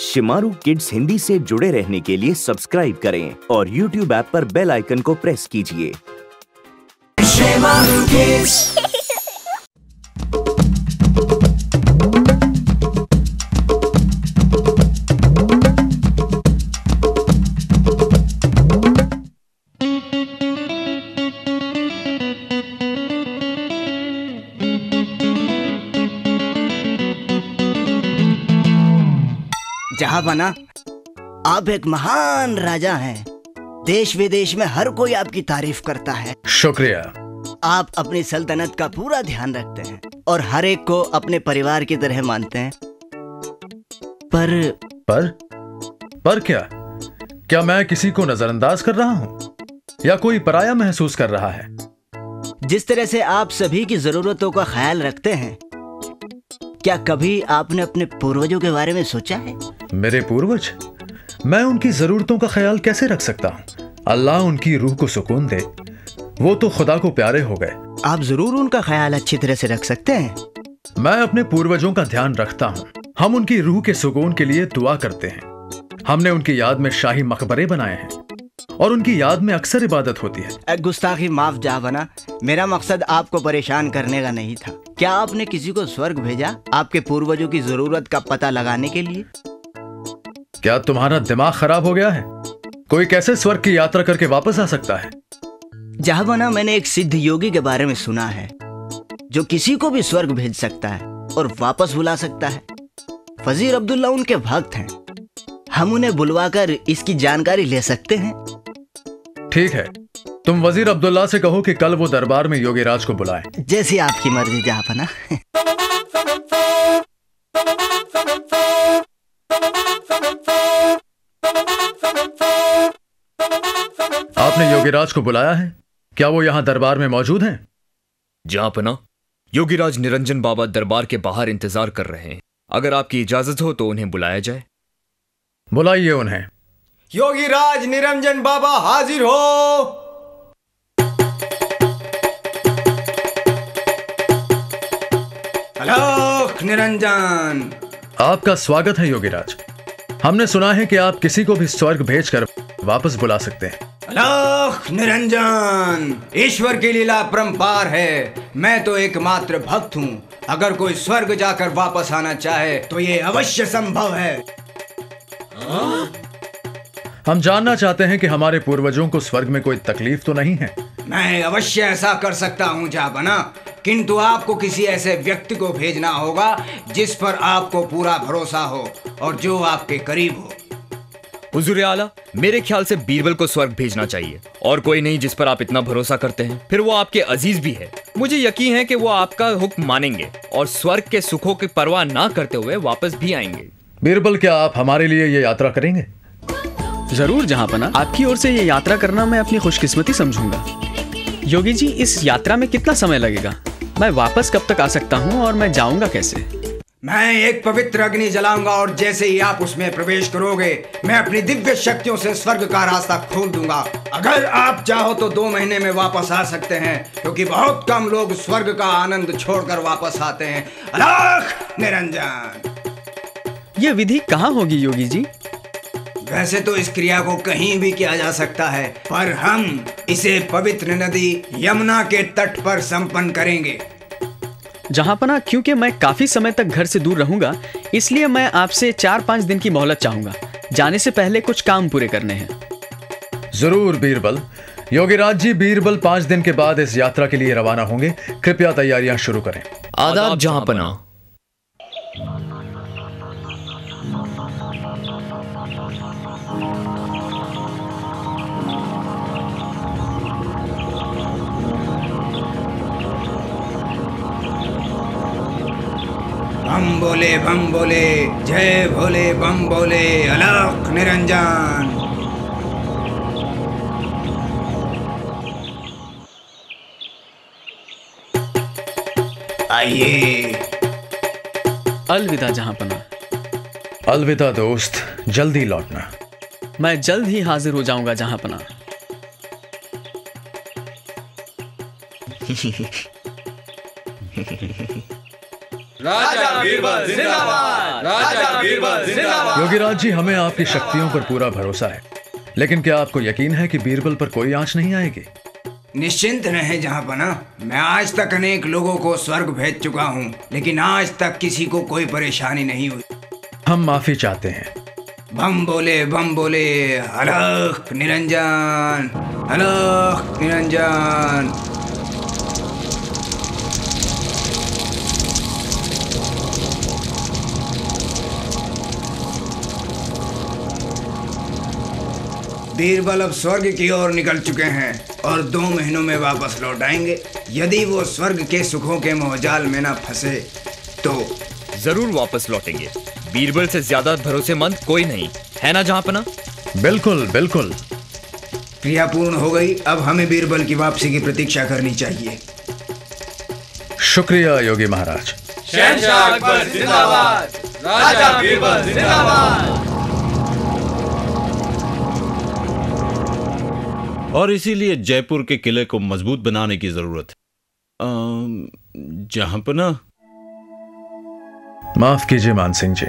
Shemaroo kids Hindi से जुड़े रहने के लिए सब्सक्राइब करें और YouTube ऐप पर बेल आइकन को प्रेस कीजिए। बना आप एक महान राजा हैं। देश विदेश में हर कोई आपकी तारीफ़ करता है। शुक्रिया। आप अपनी सल्तनत का पूरा ध्यान रखते हैं और हर एक को अपने परिवार की तरह मानते हैं। पर पर? पर क्या? क्या मैं किसी को नजरअंदाज कर रहा हूँ? या कोई पराया महसूस कर रहा है? जिस तरह से आप सभी की जरूरतों का ख्याल रखते हैं क्या कभी आपने अपने पूर्वजों के बारे में सोचा है? मेरे पूर्वज मैं उनकी जरूरतों का ख्याल कैसे रख सकता हूँ? अल्लाह उनकी रूह को सुकून दे। वो तो खुदा को प्यारे हो गए। आप ज़रूर उनका ख्याल अच्छी तरह से रख सकते हैं। मैं अपने पूर्वजों का ध्यान रखता हूँ। हम उनकी रूह के सुकून के लिए दुआ करते हैं। हमने उनकी याद में शाही मकबरे बनाए हैं और उनकी याद में अक्सर इबादत होती है। गुस्ताखी माफ़ जा बना मेरा मकसद आपको परेशान करने का नहीं था। क्या आपने किसी को स्वर्ग भेजा? आपके पूर्वजों की ज़रूरत का पता लगाने के लिए? क्या तुम्हारा दिमाग खराब हो गया है? कोई कैसे स्वर्ग की यात्रा करके वापस आ सकता है? जहाँ मैंने एक सिद्ध योगी के बारे में सुना है जो किसी को भी स्वर्ग भेज सकता है और वापस बुला सकता है। फजीर अब्दुल्ला उनके भक्त हैं। हम उन्हें बुलवाकर इसकी जानकारी ले सकते हैं? ठीक है। तुम वज़ीर अब्दुल्ला से कहो कि कल वो दरबार में योगीराज को बुलाएँ। जैसी आपकी मर्ज़ी जहाँ आपने योगीराज को बुलाया है? क्या वो यहाँ दरबार में मौजूद हैं? जापना योगीराज निरंजन बाबा दरबार के बाहर इंतज़ार कर रहे हैं। अगर आपकी इजाज़त हो तो उन्हें बुलाया जाए। बुलाइए उन्हें। योगीराज निरंजन बाबा हाजिर हो। अलोक निरंजन। आपका स्वागत है योगीराज। हमने सुना है कि आप किसी को भी स्वर्ग भेजकर वापस बुला सकते हैं। अलोक निरंजन ईश्वर की लीला परम्पार है। मैं तो एकमात्र भक्त हूँ। अगर कोई स्वर्ग जाकर वापस आना चाहे तो ये अवश्य संभव है। हम जानना चाहते हैं कि हमारे पूर्वजों को स्वर्ग में कोई तकलीफ़ तो नहीं है? मैं अवश्य ऐसा कर सकता हूँ बना किंतु आपको किसी ऐसे व्यक्ति को भेजना होगा जिस पर आपको पूरा भरोसा हो और जो आपके करीब हो। हुजूर आला मेरे ख्याल से बीरबल को स्वर्ग भेजना चाहिए और कोई नहीं जिस पर आप इतना भरोसा करते हैं। फिर वो आपके अज़ीज़ भी है। मुझे यकीन है कि वो आपका हुक्म मानेंगे और स्वर्ग के सुखों की परवाह ना करते हुए वापस भी आएँगे। बीरबल क्या आप हमारे लिए ये यात्रा करेंगे? ज़रूर जहाँ पना आपकी ओर से ये यात्रा करना मैं अपनी खुशकिस्मती समझूँगा। योगी जी इस यात्रा में कितना समय लगेगा? मैं वापस कब तक आ सकता हूँ और मैं जाऊँगा कैसे? मैं एक पवित्र अग्नि जलाऊँगा और जैसे ही आप उसमें प्रवेश करोगे मैं अपनी दिव्य शक्तियों से स्वर्ग का रास्ता खोल दूँगा। अगर आप चाहो तो दो महीने में वापस आ सकते हैं क्योंकि बहुत कम लोग स्वर्ग का आनंद छोड़कर वापस आते हैं। निरंजन। ये विधि कहाँ होगी योगी जी? वैसे तो इस क्रिया को कहीं भी किया जा सकता है पर हम इसे पवित्र नदी यमुना के तट पर संपन्न करेंगे। जहाँ पना क्योंकि मैं काफ़ी समय तक घर से दूर रहूँगा इसलिए मैं आपसे चार पाँच दिन की मोहलत चाहूँगा। जाने से पहले कुछ काम पूरे करने हैं। ज़रूर बीरबल। योगीराज जी बीरबल पाँच दिन के बाद इस यात्रा के लिए रवाना होंगे। कृपया तैयारियाँ शुरू करें। आदाब जहाँ पना बम बोले बम बोले जय भोले बम बोले अलख निरंजन। आइए। अलविदा जहाँ पना अलविदा दोस्त जल्दी लौटना। मैं जल्द ही हाजिर हो जाऊँगा जहाँ पना राजा बीरबल जिंदाबाद। राजा बीरबल जिंदाबाद। योगीराज जी हमें आपकी शक्तियों पर पूरा भरोसा है। लेकिन क्या आपको यकीन है कि बीरबल पर कोई आँच नहीं आएगी? निश्चिंत रहें जहाँ पना। मैं आज तक अनेक लोगों को स्वर्ग भेज चुका हूँ लेकिन आज तक किसी को कोई परेशानी नहीं हुई। हम माफ़ी चाहते हैं। बम बोले बम बोले अलख निरंजन अलख निरंजन। बीरबल अब स्वर्ग की ओर निकल चुके हैं और दो महीनों में वापस लौट आएँगे। यदि वो स्वर्ग के सुखों के मोहजाल में ना फंसे तो ज़रूर वापस लौटेंगे। बीरबल से ज़्यादा भरोसेमंद कोई नहीं। है ना जहाँ पना बिल्कुल बिल्कुल। क्रिया पूर्ण हो गई। अब हमें बीरबल की वापसी की प्रतीक्षा करनी चाहिए। शुक्रिया योगी महाराज। शहनशाह अकबर जिंदाबाद। राजा बीरबल जिंदाबाद। और इसीलिए जयपुर के किले को मज़बूत बनाने की ज़रूरत है। जहाँ पर ना माफ़ कीजिए मान सिंह जी।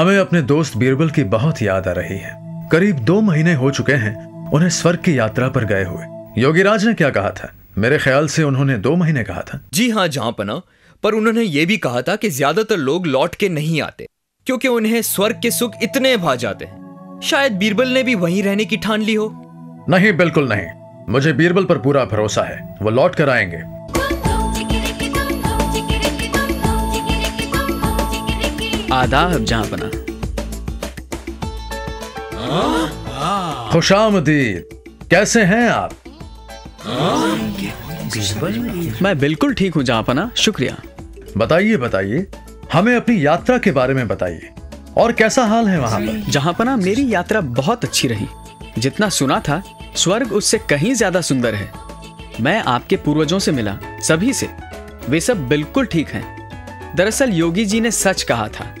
हमें अपने दोस्त बीरबल की बहुत याद आ रही है। करीब दो महीने हो चुके हैं उन्हें स्वर्ग की यात्रा पर गए हुए। योगीराज ने क्या कहा था? मेरे ख्याल से उन्होंने दो महीने कहा था। जी हाँ जहाँ पना पर उन्होंने ये भी कहा था कि ज़्यादातर लोग लौट के नहीं आते क्योंकि उन्हें स्वर्ग के सुख इतने भा जाते हैं। शायद बीरबल ने भी वहीं रहने की ठान ली हो। नहीं बिल्कुल नहीं। मुझे बीरबल पर पूरा भरोसा है। वो लौट कर आएँगे। आदाब जहाँ बना। खुशामदीद। कैसे हैं आप? मैं बिल्कुल ठीक हूँ जहाँ पना शुक्रिया। बताइए बताइए। हमें अपनी यात्रा के बारे में बताइए। और कैसा हाल है वहाँ पर? जहाँ पना मेरी यात्रा बहुत अच्छी रही। जितना सुना था स्वर्ग उससे कहीं ज़्यादा सुंदर है। मैं आपके पूर्वजों से मिला सभी से। वे सब बिल्कुल ठीक हैं। दरअसल योगी जी ने सच कहा था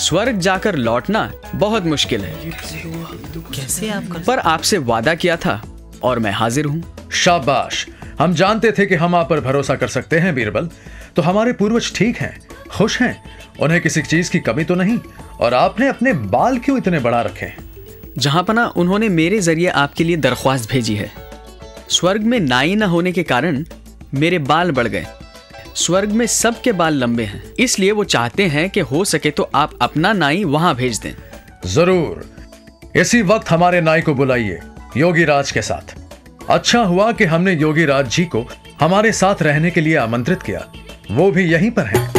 स्वर्ग जाकर लौटना बहुत मुश्किल है। कैसे आप पर आपसे वादा किया था और मैं हाजिर हूँ। शाबाश। हम जानते थे कि हम आप पर भरोसा कर सकते हैं बीरबल। तो हमारे पूर्वज ठीक हैं खुश हैं। उन्हें किसी चीज़ की कमी तो नहीं और आपने अपने बाल क्यों इतने बड़ा रखे? जहाँ पना उन्होंने मेरे ज़रिए आपके लिए दरख्वास्त भेजी है। स्वर्ग में नाई न होने के कारण मेरे बाल बढ़ गए। स्वर्ग में सबके बाल लंबे हैं। इसलिए वो चाहते हैं कि हो सके तो आप अपना नाई वहाँ भेज दें। ज़रूर। इसी वक्त हमारे नाई को बुलाइए योगी राज के साथ। अच्छा हुआ कि हमने योगी राज जी को हमारे साथ रहने के लिए आमंत्रित किया। वो भी यहीं पर हैं।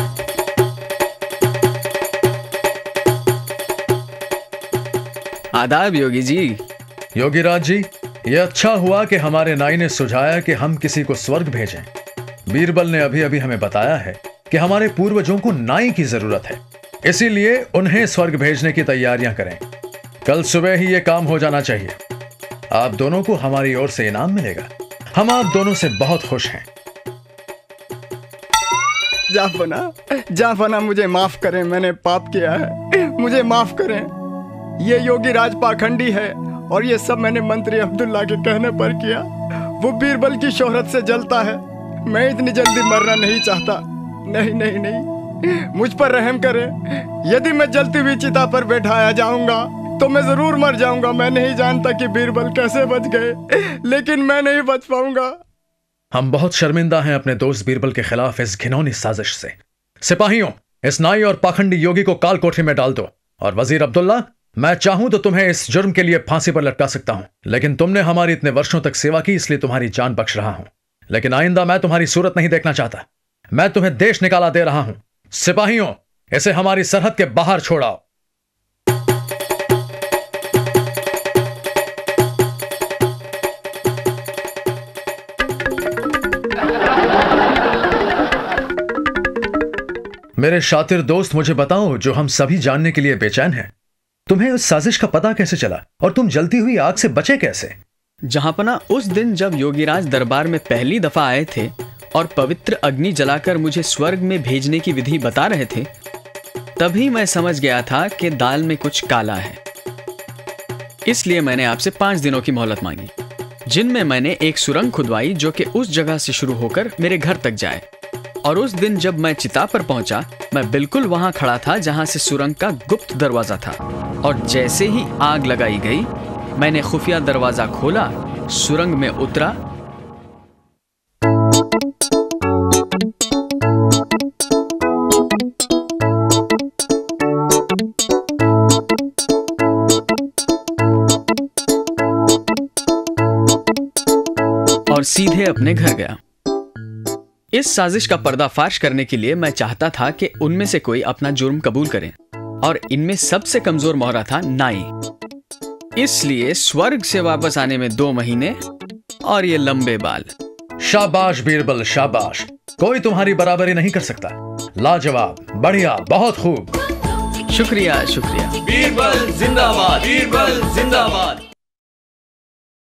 आदाब योगी जी। योगी राज जी यह अच्छा हुआ कि हमारे नाई ने सुझाया कि हम किसी को स्वर्ग भेजें। बीरबल ने अभी अभी हमें बताया है कि हमारे पूर्वजों को नाई की ज़रूरत है। इसीलिए उन्हें स्वर्ग भेजने की तैयारियाँ करें। कल सुबह ही ये काम हो जाना चाहिए। आप दोनों को हमारी ओर से इनाम मिलेगा। हम आप दोनों से बहुत खुश हैं। जाफना जाफना मुझे माफ़ करें मैंने पाप किया है। मुझे माफ़ करें। ये योगी राज पाखंडी है और ये सब मैंने मंत्री अब्दुल्ला के कहने पर किया। वो बीरबल की शोहरत से जलता है। मैं इतनी जल्दी मरना नहीं चाहता। नहीं नहीं नहीं। मुझ पर रहम करें। यदि मैं जलती हुई चिता पर बैठाया जाऊँगा तो मैं ज़रूर मर जाऊँगा। मैं नहीं जानता कि बीरबल कैसे बच गए, लेकिन मैं नहीं बच पाऊँगा। हम बहुत शर्मिंदा हैं अपने दोस्त बीरबल के खिलाफ इस घिनौनी साजिश से। सिपाहियों, इस नाई और पाखंडी योगी को काल कोठरी में डाल दो। और वज़ीर अब्दुल्ला मैं चाहूँ तो तुम्हें इस जुर्म के लिए फांसी पर लटका सकता हूँ, लेकिन तुमने हमारी इतने वर्षों तक सेवा की, इसलिए तुम्हारी जान बख्श रहा हूँ। लेकिन आइंदा मैं तुम्हारी सूरत नहीं देखना चाहता। मैं तुम्हें देश निकाला दे रहा हूँ। सिपाहियों, इसे हमारी सरहद के बाहर छोड़ाओ मेरे शातिर दोस्त मुझे बताओ, जो हम सभी जानने के लिए बेचैन हैं। तुम्हें उस साजिश का पता कैसे चला? और तुम जलती हुई आग से बचे कैसे? जहांपना उस दिन जब योगीराज दरबार में पहली दफ़ा आए थे और पवित्र अग्नि जलाकर मुझे स्वर्ग में भेजने की विधि बता रहे थे, तभी मैं समझ गया था कि दाल में कुछ काला है। इसलिए मैंने आपसे पाँच दिनों की मोहलत मांगी, जिनमें मैंने एक सुरंग खुदवाई जो कि उस जगह से शुरू होकर मेरे घर तक जाए। और उस दिन जब मैं चिता पर पहुँचा, मैं बिल्कुल वहाँ खड़ा था जहाँ से सुरंग का गुप्त दरवाज़ा था। और जैसे ही आग लगाई गई, मैंने खुफिया दरवाज़ा खोला, सुरंग में उतरा। और सीधे अपने घर गया। इस साजिश का पर्दाफाश करने के लिए मैं चाहता था कि उनमें से कोई अपना जुर्म कबूल करे। और इनमें सबसे कमज़ोर मोहरा था नाई। इसलिए स्वर्ग से वापस आने में दो महीने और ये लंबे बाल। शाबाश बीरबल शाबाश। कोई तुम्हारी बराबरी नहीं कर सकता। लाजवाब बढ़िया बहुत खूब। शुक्रिया शुक्रिया। बीरबल जिंदाबाद बीरबल जिंदाबाद।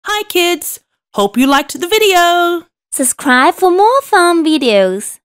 Hi kids! Hope you liked the video! Subscribe for more fun videos.